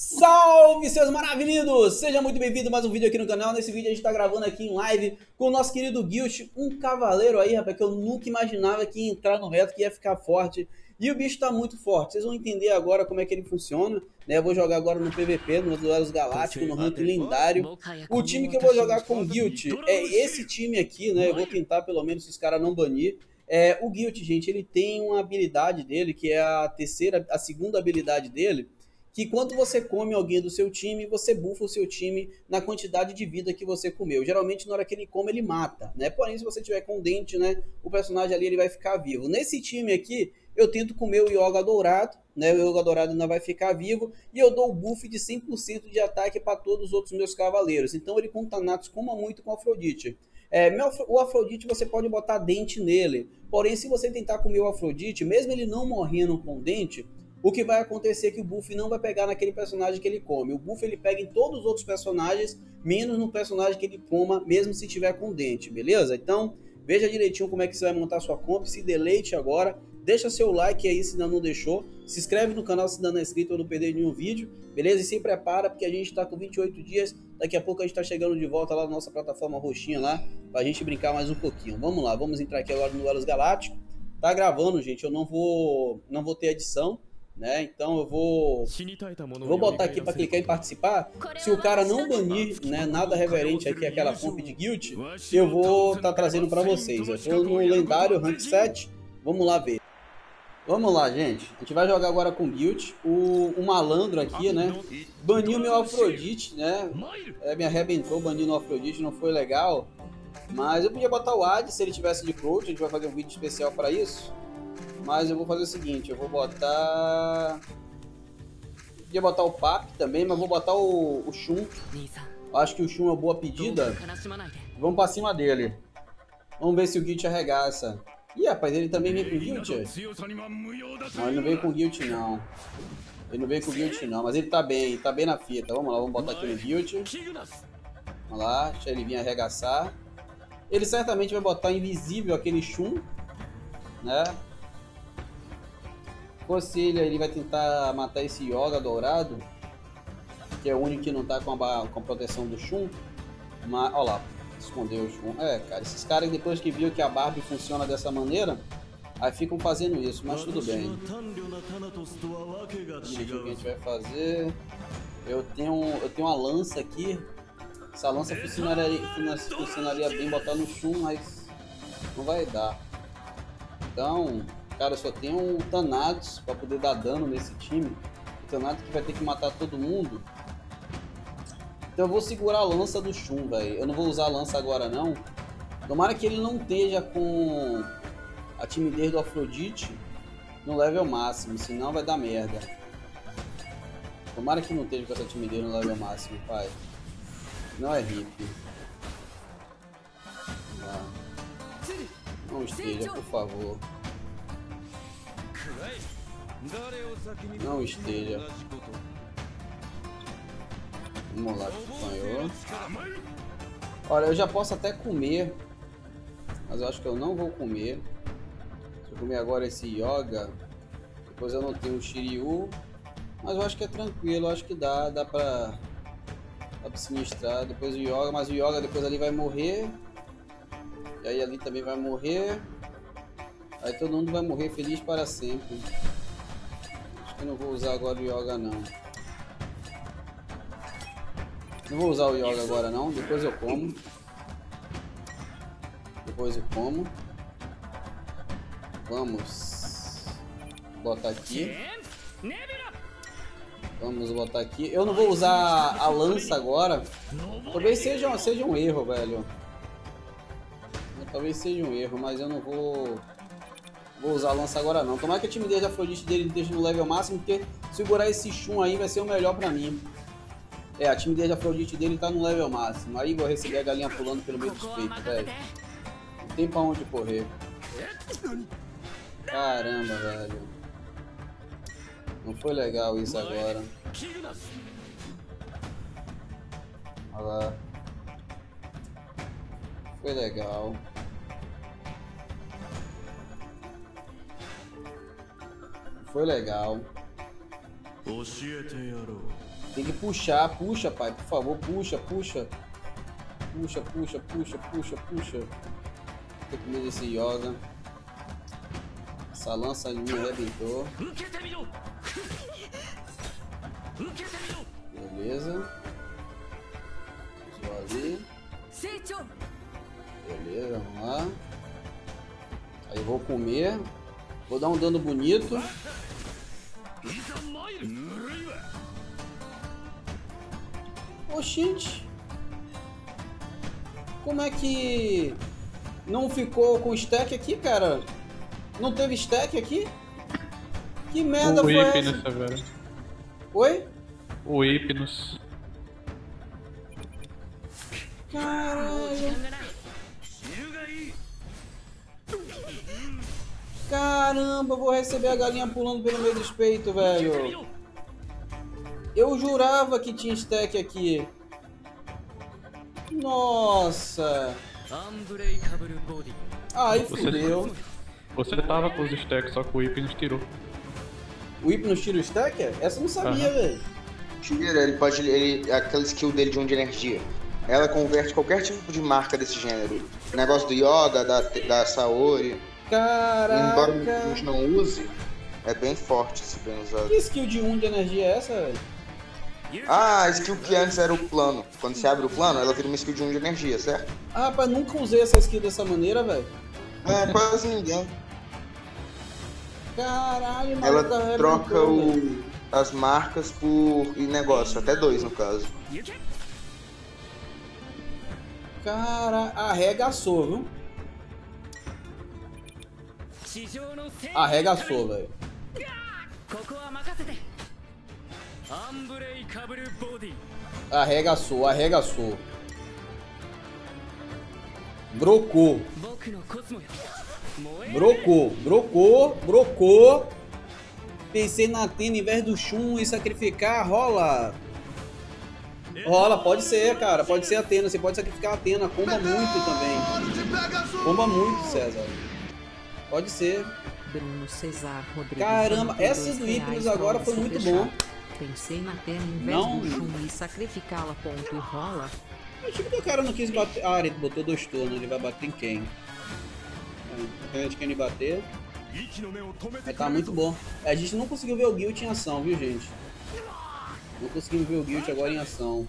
Salve, seus maravilhosos! Seja muito bem-vindo a mais um vídeo aqui no canal. Nesse vídeo a gente tá gravando aqui em live com o nosso querido Guilt, um cavaleiro aí, rapaz, que eu nunca imaginava que ia entrar no reto, que ia ficar forte. E o bicho tá muito forte. Vocês vão entender agora como é que ele funciona, né? Eu vou jogar agora no PVP, no Duelos Galácticos, no ranking lendário. O time que eu vou jogar com o Guilt é esse time aqui, né? Eu vou tentar pelo menos se os caras não banir. É, o Guilt, gente, ele tem uma habilidade dele, que é a terceira, a segunda habilidade dele, que quando você come alguém do seu time, você bufa o seu time na quantidade de vida que você comeu. Geralmente, na hora que ele come, ele mata, né? Porém, se você tiver com dente, né, o personagem ali ele vai ficar vivo. Nesse time aqui, eu tento comer o Yoga Dourado, né? O Yoga Dourado ainda vai ficar vivo, e eu dou o buff de 100% de ataque para todos os outros meus cavaleiros. Então, ele com Thanatos coma muito com Afrodite. É, o Afrodite você pode botar dente nele. Porém, se você tentar comer o Afrodite, mesmo ele não morrendo com dente, o que vai acontecer é que o buff não vai pegar naquele personagem que ele come. O buff ele pega em todos os outros personagens, menos no personagem que ele coma, mesmo se tiver com dente, beleza? Então, veja direitinho como é que você vai montar sua comp, se deleite agora, deixa seu like aí se ainda não deixou, se inscreve no canal se ainda não é inscrito ou não perder nenhum vídeo, beleza? E se prepara porque a gente está com 28 dias, daqui a pouco a gente está chegando de volta lá na nossa plataforma roxinha lá, pra gente brincar mais um pouquinho. Vamos lá, vamos entrar aqui agora no Duelos Galáctico. Tá gravando, gente, eu não vou, não vou ter edição, né? Então eu vou vou botar aqui para clicar em participar. Se o cara não banir, né, nada reverente aqui aquela comp de guild, eu vou estar tá trazendo para vocês. Eu tô no lendário rank 7. Vamos lá ver. Vamos lá, gente. A gente vai jogar agora com guild. O, o malandro aqui, né, baniu meu Afrodite, né? É, me arrebentou banindo o Afrodite, não foi legal. Mas eu podia botar o Ad se ele tivesse de coach, a gente vai fazer um vídeo especial para isso. Mas eu vou fazer o seguinte, eu vou botar... Podia botar o Pap também, mas vou botar o, o Shun. Acho que o Shun é uma boa pedida. Vamos pra cima dele. Vamos ver se o Guilt arregaça. Ih, rapaz, ele também vem com Guilt? Não, ele não veio com Guilt, não. Ele não veio com Guilt, não. Mas ele tá bem, tá bem na fita. Vamos lá, vamos botar aqui no Guilt. Vamos lá, deixa ele vir arregaçar. Ele certamente vai botar invisível aquele Shun, né? Fosse ele, ele vai tentar matar esse Yoga dourado, que é o único que não tá com a, com a proteção do Shun. Mas, ó lá, escondeu o Shun. É, cara, esses caras depois que viu que a Barbie funciona dessa maneira, aí ficam fazendo isso, mas tudo bem. o que a gente vai fazer. Eu tenho, eu tenho uma lança aqui. Essa lança funcionaria, funcionaria bem botar no Shun, mas não vai dar. Então, Cara, só tem um Thanatos pra poder dar dano nesse time. O Thanatos que vai ter que matar todo mundo. Então eu vou segurar a lança do Shun, velho. Eu não vou usar a lança agora, não. Tomara que ele não esteja com a timidez do Afrodite no level máximo, senão vai dar merda. Tomara que não esteja com essa timidez no level máximo, pai. Não é hippie. Não esteja, por favor. Não esteja. Vamos lá, apanhou. Olha, eu já posso até comer. Mas eu acho que eu não vou comer. Se eu comer agora esse Yoga, depois eu não tenho o Shiryu. Mas eu acho que é tranquilo, eu acho que dá, dá pra, dá pra sinistrar. Depois o Yoga, mas o Yoga depois ali vai morrer. E aí ali também vai morrer. Aí todo mundo vai morrer feliz para sempre. Eu não vou usar agora o Yoga não. Não vou usar o Yoga agora não, depois eu como. Depois eu como. Vamos botar aqui. Vamos botar aqui. Eu não vou usar a lança agora. Talvez seja, seja um erro, velho. Talvez seja um erro, mas eu não vou Vou usar a lança agora não. Tomara que a timidez da Afrodite dele esteja no level máximo, porque segurar esse Shun aí vai ser o melhor pra mim. É, a timidez da Afrodite dele tá no level máximo. Aí vou receber a galinha pulando pelo meio dos peitos, velho. Não tem pra onde correr. Caramba, velho. Não foi legal isso agora. Olha lá. Foi legal. Foi legal. Tem que puxar, puxa, pai, por favor, puxa, puxa. Puxa, puxa, puxa, puxa, puxa. Tô com medo desse Yoga. Essa lança me arrebentou. Beleza. Vou ali. Beleza, vamos lá. Aí vou comer. Vou dar um dano bonito. Oxente. Como é que não ficou com stack aqui, cara? Não teve stack aqui? Que merda o foi Hypnus essa? agora. Oi? O Hypnus. Caralho. Caramba, eu vou receber a galinha pulando pelo meio dos peitos, velho. Eu jurava que tinha stack aqui. Nossa. Ai, Você- fudeu. Você tava com os stacks, só que o Hypnus tirou. O Hypnos tira o stacker? Essa eu não sabia, Aham. velho. Tira, ele pode. Ele, aquela skill dele de um de energia. Ela converte qualquer tipo de marca desse gênero. O negócio do Yoga, da, da Saori. Embora a Caraca. gente não use, é bem forte se bem usado. Que skill de 1 de energia é essa, velho? Ah, a skill que antes era o plano. Quando você abre o plano, ela vira uma skill de 1 de energia, certo? Ah, rapaz, nunca usei essa skill dessa maneira, velho. É, quase ninguém. Caralho, maluco, Ela arrebentou, troca velho. o, as marcas por e negócio, até dois no caso. Cara, arregaçou, viu? Arregaçou, velho. Arregaçou, arregaçou. Brocou. Brocou, brocou, brocou. Pensei na Atena em vez do Shun e sacrificar, rola. Rola, pode ser, cara. Pode ser a Atena. Você pode sacrificar a Atena. Comba muito também. Comba muito, César. Pode ser. Bruno Cesar Rodrigues. Caramba, 92 essa do Hipnos agora foi muito superchat. bom. Pensei na terra em vez Não. do chum e sacrificá-la. Ponto rola. Eu Acho que o cara não quis bater. Ah, ele botou dois turnos, ele vai bater em quem? É, de quem ele bater. Mas tá muito bom. É, A gente não conseguiu ver o Guilt em ação, viu, gente? Não conseguimos ver o Guilt agora em ação.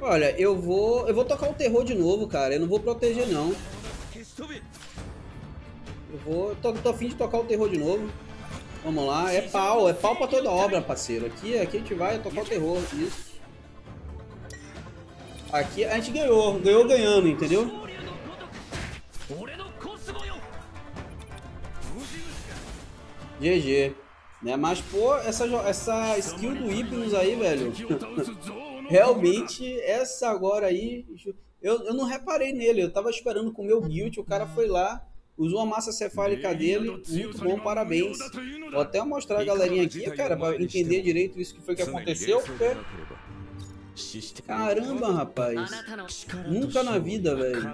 Olha, eu vou. Eu vou tocar o terror de novo, cara. Eu não vou proteger, não. Eu vou. Tô, tô afim de tocar o terror de novo. Vamos lá. É pau, é pau pra toda obra, parceiro. Aqui, aqui a gente vai tocar o terror. Isso. Aqui a gente ganhou. Ganhou ganhando, entendeu? GG. Né? Mas, pô, essa, essa skill do Hypnos aí, velho. Realmente, essa agora aí, eu, eu não reparei nele, eu tava esperando com o meu guild o cara foi lá, usou a massa cefálica dele, muito bom, parabéns. Vou até mostrar a galerinha aqui, cara, pra entender direito isso que foi que aconteceu, porque... Caramba, rapaz. Nunca na vida, velho.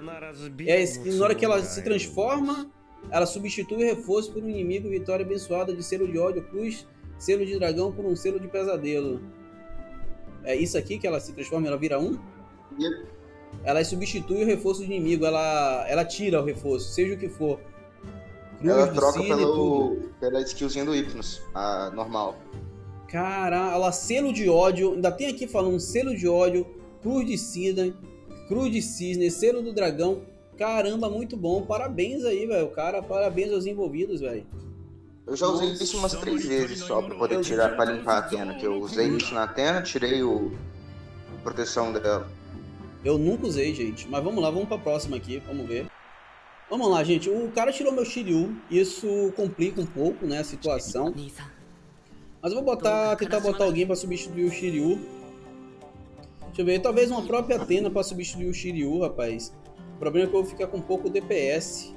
É, na hora que ela se transforma, ela substitui o reforço por um inimigo, vitória abençoada de selo de ódio, cruz, selo de dragão por um selo de pesadelo. É isso aqui que ela se transforma, ela vira um? Yep. Ela substitui o reforço do inimigo, ela, ela tira o reforço, seja o que for. Cruz, Ela troca pelo, pela skillzinha do Hypnos, a normal. Caralho, ela selo de ódio, ainda tem aqui falando selo de ódio, cruz de cisne, cruz de cisne, selo do dragão. Caramba, muito bom. Parabéns aí, velho. Cara, parabéns aos envolvidos, velho. Eu já usei isso umas três vezes só para poder tirar, para limpar a tenda. Que eu usei isso na tenda, tirei o a proteção dela. Eu nunca usei, gente. Mas vamos lá, vamos para próxima aqui, vamos ver. Vamos lá, gente. O cara tirou meu Shiryu. Isso complica um pouco, né, a situação. Mas eu vou botar, tentar botar alguém para substituir o Shiryu. Deixa eu ver, talvez uma própria Atena para substituir o Shiryu, rapaz. O problema é que eu vou ficar com pouco DPS.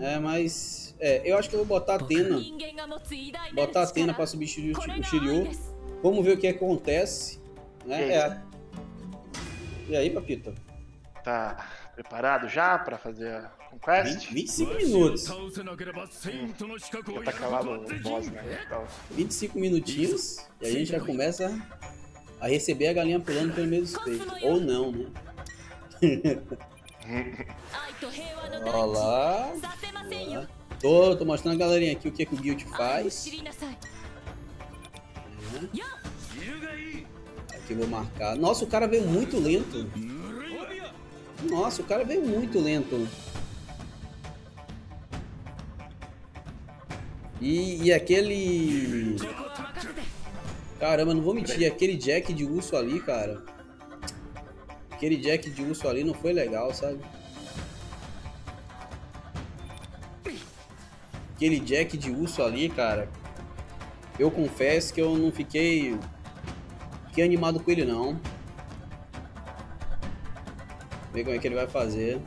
É, mas é, eu acho que eu vou botar Atena. Botar Atena pra substituir o Shiryu. Vamos ver o que acontece. Né? E aí, é. e aí Papito? Tá preparado já pra fazer a conquest? 20, 25 minutos. Hum. Tá calado o boss, né? Então... 25 minutinhos e a gente já começa a receber a galinha pulando pelo meio do peito. Ou não, né? Olá. Olá. Tô, tô mostrando a galerinha aqui o que, é que o Guild faz. É. Aqui Aqui vou marcar. Nossa, o cara veio muito lento. Nossa, o cara veio muito lento. E, e aquele... Caramba, não vou mentir. Aquele jack de urso ali, cara. Aquele jack de urso ali não foi legal, sabe? Aquele jack de urso ali, cara. Eu confesso que eu não fiquei. Fiquei animado com ele não. Ver como é que ele vai fazer.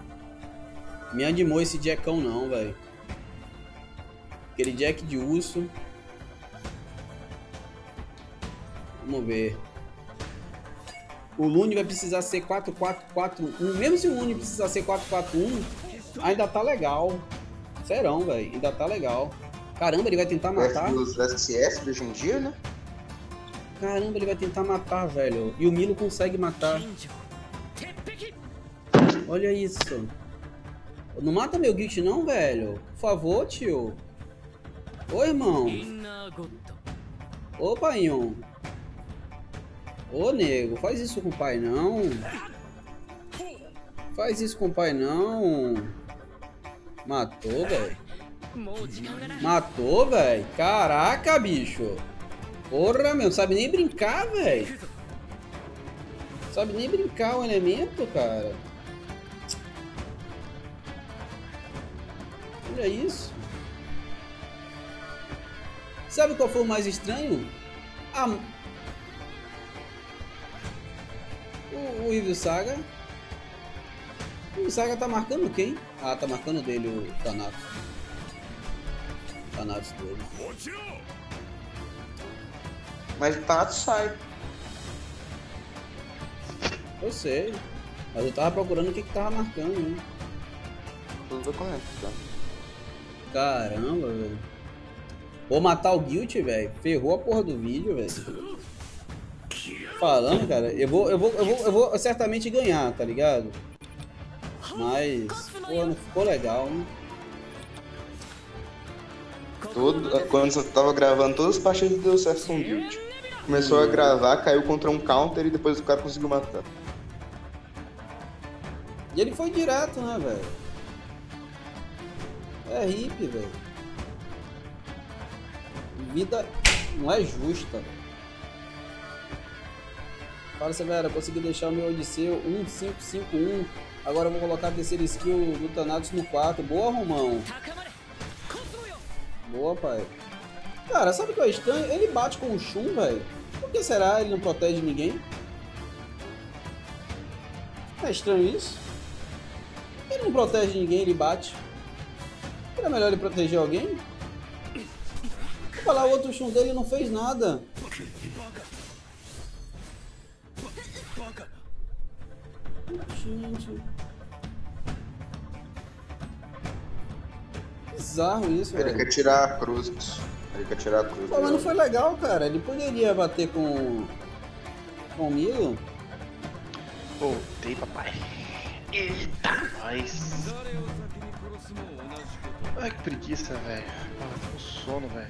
Me animou esse jackão não, velho. Aquele jack de urso. Vamos ver. O Lune vai precisar ser 4441. Mesmo se o Lune precisar ser 441, ainda tá legal. Serão, velho. Ainda tá legal. Caramba, ele vai tentar matar. Os SF hoje em dia, né? Caramba, ele vai tentar matar, velho. E o Milo consegue matar. Olha isso. Não mata meu Git não, velho. Por favor, tio. Ô, irmão. Ô, paião. Ô, nego. Faz isso com o pai, não. Faz isso com o pai, não. Matou, velho. Matou, velho. Caraca, bicho. Porra, meu. Não sabe nem brincar, velho. Sabe nem brincar o elemento, cara. Olha isso. Sabe qual foi o mais estranho? A... O, o Evil Saga. O Evil Saga tá marcando quem? Ah, tá marcando dele o Thanatos. Thanatos dele. Mas o Thanatos sai. Eu sei. Mas eu tava procurando o que que tava marcando, né? Tudo documento, tá? Caramba, velho. Vou matar o Guilt, velho. Ferrou a porra do vídeo, velho. Falando, cara, eu vou, eu vou, eu vou, eu vou certamente ganhar, tá ligado? Mas, pô, não ficou legal, né? Tudo, quando você tava gravando todas as partidas deu certo com Guild. Começou a gravar, caiu contra um counter e depois o cara conseguiu matar. E ele foi direto, né, velho? É hippie, velho. Vida não é justa. Fala, Severa, consegui deixar o meu Odisseu 1551. Agora vou colocar a terceira skill do Thanatos no 4. Boa, Romão. Boa, pai. Cara, sabe o que é estranho? Ele bate com o Shun, velho. Por que será? Ele não protege ninguém? É estranho isso. Ele não protege ninguém, ele bate. Era melhor ele proteger alguém? Falar o outro Shun dele não fez nada. Gente. Bizarro isso, Ele velho. quer tirar a cruz. Ele quer tirar a cruz. Pô, mas não foi legal, cara. Ele poderia bater com. com o Milo. voltei, papai. Eita, nós. Ai, que preguiça, velho. Ah, tô com sono, velho.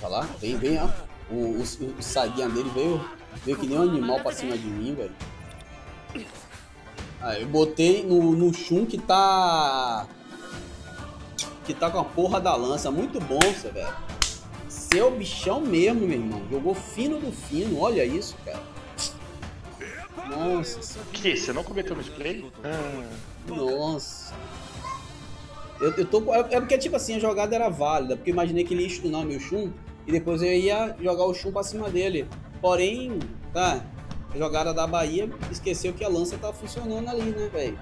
Vai lá, vem, vem, ó. O, o, o saguinha dele veio, veio que nem um animal pra cima de mim, velho. Ah, eu botei no, no Shun que tá. Que tá com a porra da lança. Muito bom, você, velho. Seu é bichão mesmo, meu irmão. Jogou fino do fino, olha isso, cara. Nossa. Que? É você não cometeu misplay? Ah. Nossa. Eu, eu tô. É é porque, tipo assim, a jogada era válida, porque eu imaginei que ele ia stunar meu Shun e depois eu ia jogar o Shun pra cima dele. Porém, tá. A jogada da Bahia esqueceu que a lança tá funcionando ali, né, velho?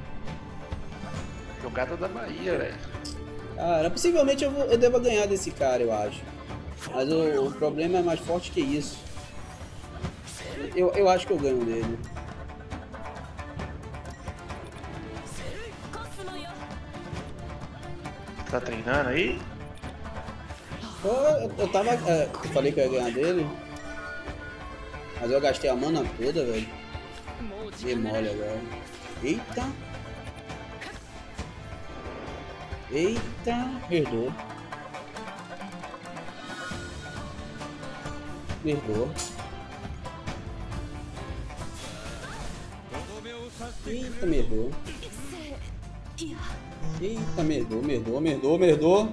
jogada da Bahia, velho. Cara, possivelmente eu, vou, eu devo ganhar desse cara, eu acho. Mas o, o problema é mais forte que isso. Eu, eu acho que eu ganho dele. Tá treinando aí? Eu, eu, tava. É, eu falei que eu ia ganhar dele. Mas eu gastei a mana toda, velho. Demole agora. Eita! Eita! Perdoa. Perdoa. Eita, me errou. Eita, merdou, merdou, merdou, merdou.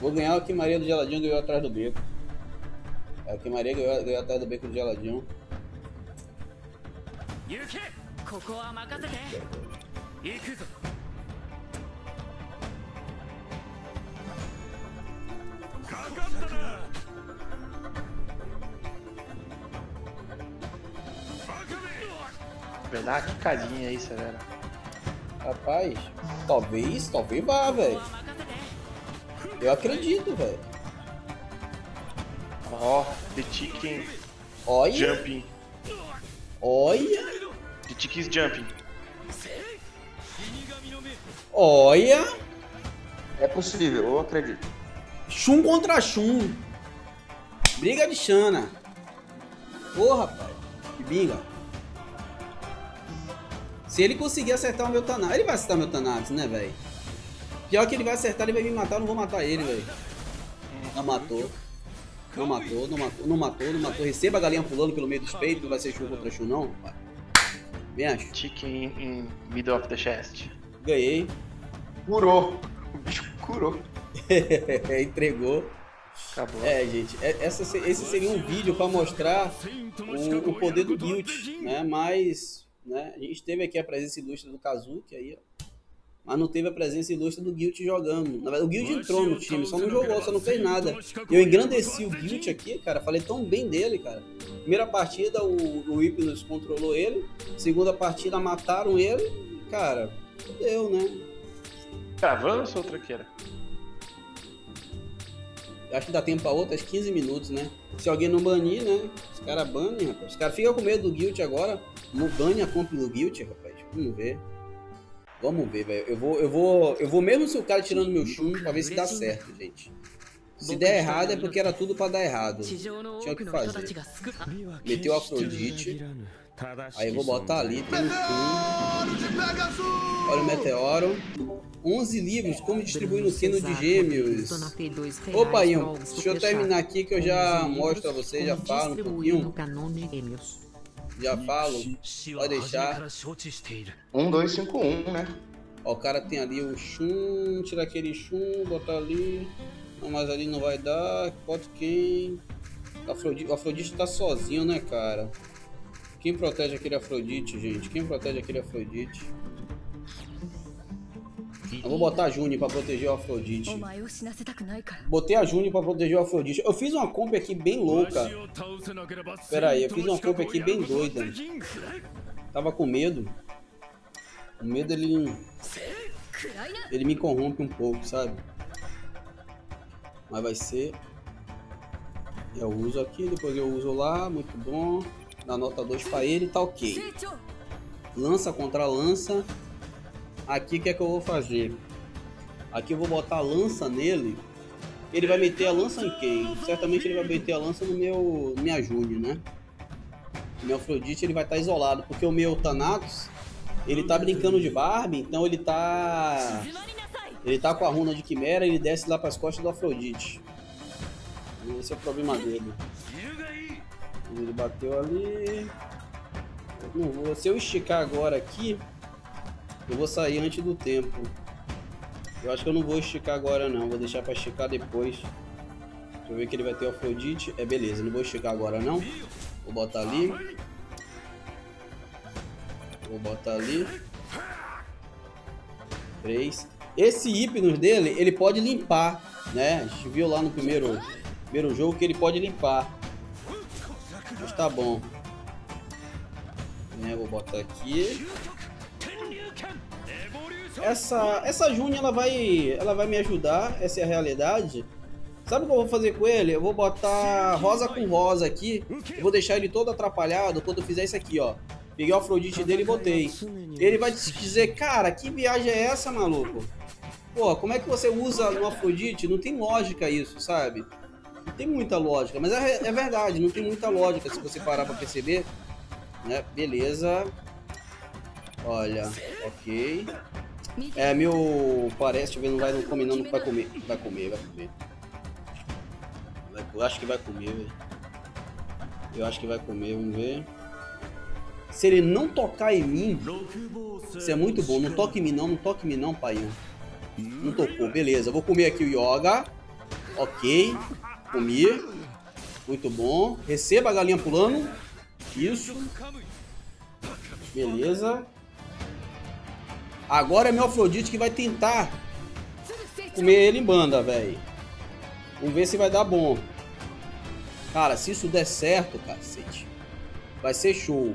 Vou ganhar o que Maria do Geladinho ganhou atrás do beco. É o que Maria ganhou, ganhou atrás do beco do Geladinho. Vai dar uma quicadinha aí, Severa. Rapaz, talvez, talvez vá, velho. Eu acredito, velho. Ó, oh, The Chicken Olha. Jumping. Olha. The Chicken's Jumping. Olha. É possível, eu acredito. Shun contra Shun. Briga de Xana. Porra, rapaz. Que binga. Se ele conseguir acertar o meu Thanatos. Ele vai acertar o meu Thanatos, né, velho? Pior que ele vai acertar, ele vai me matar, eu não vou matar ele, velho. Não matou. Não matou, não matou, não matou, não matou. Receba a galinha pulando pelo meio dos peitos, não vai ser chum contra chum, não. Me acho. Chicken in middle of the chest. Ganhei. Curou. O bicho curou. Entregou. Acabou. É, gente, é- essa, se- esse seria um vídeo para mostrar o, o poder do Guilt, né? Mas, né, a gente teve aqui a presença ilustre do Kazuki aí, ó. Mas não teve a presença ilustre do Guilt jogando. Na verdade, o Guilt entrou no time, só não jogou, só não fez nada. Eu engrandeci o Guilt aqui, cara, falei tão bem dele, cara. Primeira partida, o, o Hypnos controlou ele. Segunda partida, mataram ele. Cara, deu, né? Gravando ou sou tranqueira? Acho que dá tempo pra outras 15 minutos, né? Se alguém não banir, né? Os caras banem, rapaz. Os caras ficam com medo do Guilt agora. Não ganha contra o Guilt, rapaz. Vamos ver. Vamos ver, velho. Eu vou, eu vou, eu vou mesmo se o cara tirando meu chumbo pra ver se dá certo, gente. Se der errado é porque era tudo pra dar errado. Tinha que fazer. Meteu Afrodite. Aí eu vou botar ali, tem um. Olha o meteoro. 11 livros, como distribuir no sino de gêmeos. Opa, Ian, deixa eu terminar aqui que eu já mostro a vocês, já falo um pouquinho. Já falo. Pode deixar. 1, 2, 5, 1, né? Ó, o cara tem ali o chum, tira aquele chum, botar ali. Não, mas ali não vai dar. Pode quem. Afrodite, o Afrodite tá sozinho, né, cara? Quem protege aquele Afrodite, gente? Quem protege aquele Afrodite? Eu vou botar a Juni pra proteger o Afrodite. Botei a Juni pra proteger o Afrodite. Eu fiz uma comp aqui bem louca. Pera aí, eu fiz uma comp aqui bem doida. Tava com medo. O medo ele. Ele me corrompe um pouco, sabe? Mas vai ser. Eu uso aqui, depois eu uso lá, muito bom. Dá nota 2 pra ele, tá ok. Lança contra lança. Aqui o que é que eu vou fazer? Aqui eu vou botar a lança nele. Ele vai meter a lança em quem? Certamente ele vai meter a lança no meu. Me ajude, né? Meu Afrodite ele vai estar tá isolado, porque o meu Thanatos ele tá brincando de Barbie, então ele tá. Ele tá com a runa de Quimera e ele desce lá pras costas do Afrodite. Esse é o problema dele. Ele bateu ali. Não vou. Se eu esticar agora aqui, eu vou sair antes do tempo. Eu acho que eu não vou esticar agora não, vou deixar pra esticar depois. Deixa eu ver que ele vai ter o Afrodite. É beleza, não vou esticar agora não. Vou botar ali. Vou botar ali. Três. Esse Hypnos dele, ele pode limpar, né? A gente viu lá no primeiro, primeiro jogo que ele pode limpar. Mas tá bom. Né, vou botar aqui. Essa essa June ela vai ela vai me ajudar, essa é a realidade. Sabe o que eu vou fazer com ele? Eu vou botar rosa com rosa aqui. Vou deixar ele todo atrapalhado quando eu fizer isso aqui, ó. Peguei o Afrodite dele e botei. Ele vai dizer, cara, que viagem é essa, maluco? Pô, como é que você usa no Afrodite? Não tem lógica isso, sabe? Não tem muita lógica, mas é, é verdade, não tem muita lógica se você parar pra perceber. Né? Beleza. Olha, ok. É, meu. Parece, não vai não comer, não, não vai comer. Vai comer, vai comer. Eu acho que vai comer, velho. Eu acho que vai comer, vamos ver. Se ele não tocar em mim, isso é muito bom. Não toque em mim não, não toque em mim não, pai. Não tocou, beleza. Vou comer aqui o Yoga. Ok. Comi. Muito bom. Receba a galinha pulando. Isso. Beleza. Agora é meu Afrodite que vai tentar comer ele em banda, velho. Vamos ver se vai dar bom. Cara, se isso der certo, cacete, vai ser show.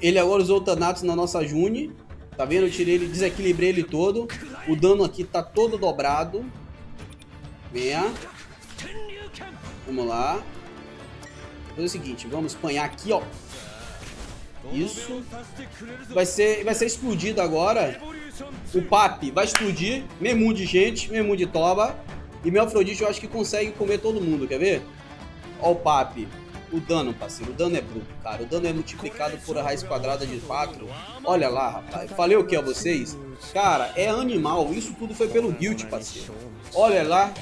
Ele agora usou o Thanatos na nossa June. Tá vendo? Eu tirei ele, desequilibrei ele todo. O dano aqui tá todo dobrado. Venha. Vamos lá. Vou fazer o seguinte, vamos apanhar aqui, ó. Isso. Vai ser, vai ser explodido agora. O Papi vai explodir. Memu de gente, Memu de toba. E meu Afrodite eu acho que consegue comer todo mundo, quer ver? Ó o Papi. O dano, parceiro. O dano é bruto, cara. O dano é multiplicado por a raiz quadrada de 4. Olha lá, rapaz. Falei o que a vocês? Cara, é animal. Isso tudo foi pelo Guild, parceiro. Olha lá.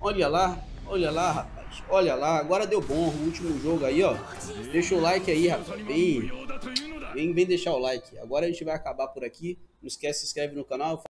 Olha lá. Olha lá, rapaz. Olha lá. Agora deu bom o último jogo aí, ó. Deixa o like aí, rapaz. Vem. Vem, vem deixar o like. Agora a gente vai acabar por aqui. Não esquece, se inscreve no canal.